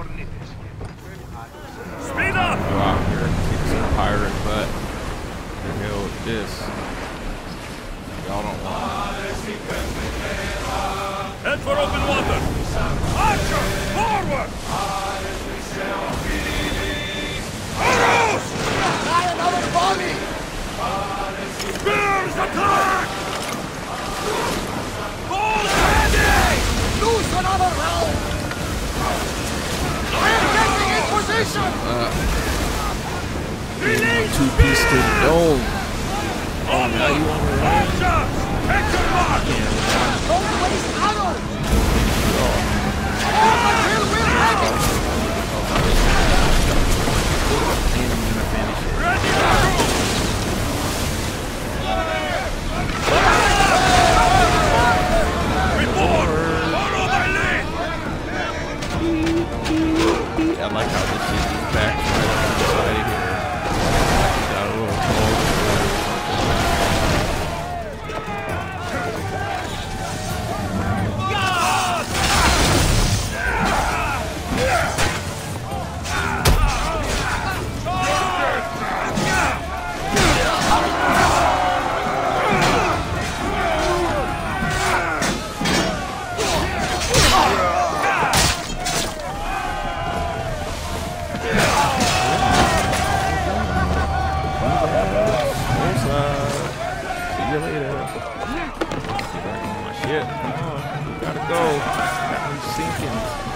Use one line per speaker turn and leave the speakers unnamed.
Speed up! Go out here and kick some pirate butt. The hell with this. Y'all don't want it. Head for open water! Archer, forward! Arrows! Lion over the! Spears attack! Getting in position! Two piece to the dome. Oh, now you want back See you later. Get back on my on. We gotta go. Got me sinking.